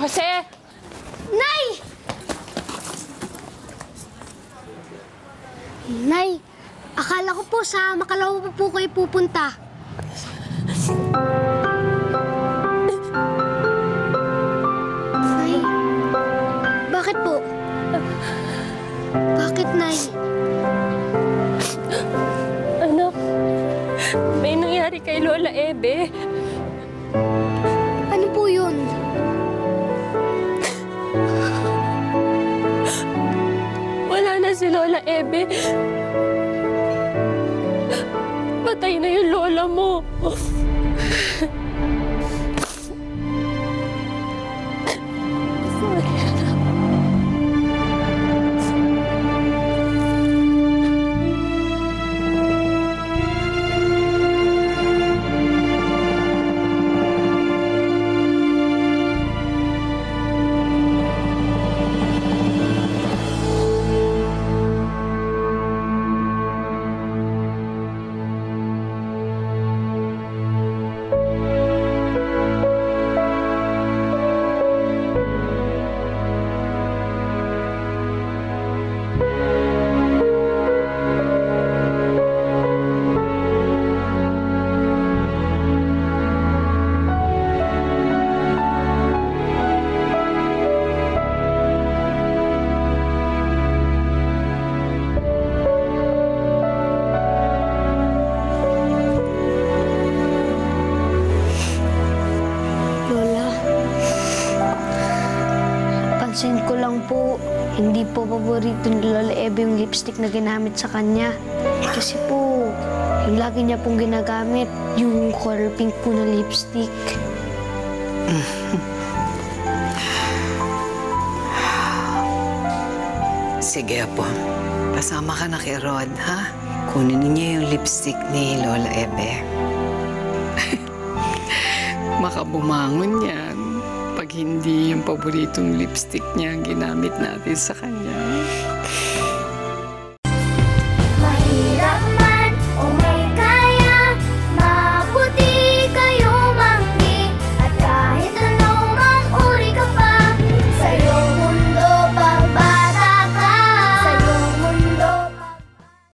Jose! Nay! Nay, akala ko po sa Makalawa pa po kayo pupunta. Nay, bakit po? Bakit, Nay? Anak, may nangyari kay Lola Ebe. Lola Ebe. Patay na yung lola mo. Pansin ko lang po, hindi po paborito ni Lola Ebe yung lipstick na ginamit sa kanya. Kasi po, yung lagi niya pong ginagamit, yung color pink po na lipstick. Sige, Apo. Pasama ka na kay Rod, ha? Kunin niya yung lipstick ni Lola Ebe. Makabumangon yan pag hindi yung paboritong lipstick niya ginamit natin sa kanya.